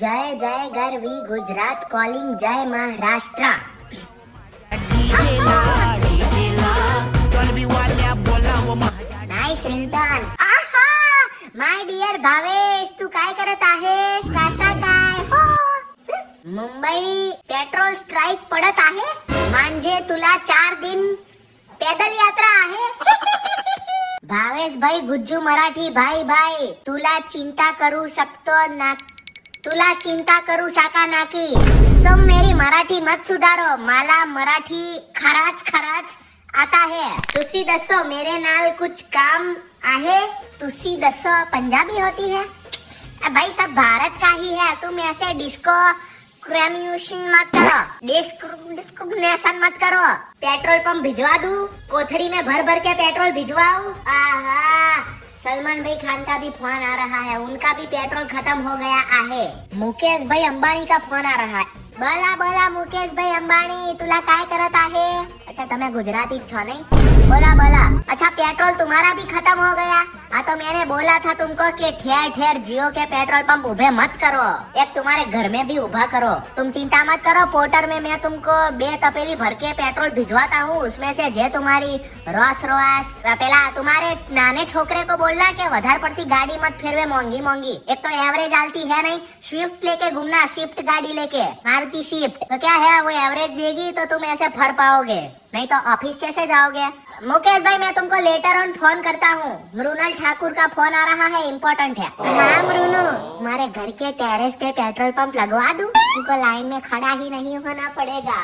जय जय गरवी गुजरात कॉलिंग जय Maharashtra. Nice ringtone my dear Bhavesh, तू काय करत आहेस? कसा काय. मुंबई पेट्रोल स्ट्राईक पडत आहे. म्हणजे तुला चार दिन पैदल यात्रा आहे. भावेश भाई, गुज्जू मराठी भाई भाई, तुला चिंता करू शकतो ना तुला चिंता करू शका ना की तुम मेरी मराठी मत सुधारो. माला मराठी खराच खराच. आता है, तुसी दसो मेरे नाल कुछ काम आहे. तुसी दसो पंजाबी होती है. भाई सब भारत का ही है. तुम ऐसे डिस्को क्रेम्यूशन मत करो. डिस्क्रिमिनेशन मत करो. पेट्रोल पंप भिजवा दू. कोथड़ी में भर भर के पेट्रोल भिजवाऊ. आहा सलमान भाई खान का भी फ़ोन आ रहा है, उनका भी पेट्रोल खत्म हो गया है मुकेश भाई अंबानी का फ़ोन आ रहा है। बोला बोला, मुकेश भाई अंबानी, तुला काय करत आहे? अच्छा तुम्हें गुजराती छो नहीं? बोला बोला। अच्छा पेट्रोल तुम्हारा भी खत्म हो गया। हाँ तो मैंने बोला था तुमको कि ठेर ठेर जियो के पेट्रोल पंप उभे मत करो एक तुम्हारे घर में भी उभा करो तुम चिंता मत करो पोर्टर में मैं तुमको बे तपेली भर के पेट्रोल भिजवाता हूँ उसमें से जे तुम्हारी रोस रोस पेला तुम्हारे नाने छोकरे को बोलना कि વધારે પડતી ગાડી मत फेरवे मोंगी मोंगी एक तो एवरेज आलती है नहीं स्विफ्ट लेके घूमना स्विफ्ट गाड़ी लेके मारुति स्विफ्ट तो क्या है वो एवरेज देगी तो तुम ऐसे फर पाओगे नहीं तो ऑफिस कैसे जाओगे मुकेश भाई, मैं तुमको लेटर ऑन फ़ोन करता हूँ। मृणाल ठाकुर का फ़ोन आ रहा है इम्पोर्टेंट है। हाँ मृनु हमारे घर के टेरेस पे पेट्रोल पंप लगवा दू? तुमको लाइन में खड़ा ही नहीं होना पड़ेगा।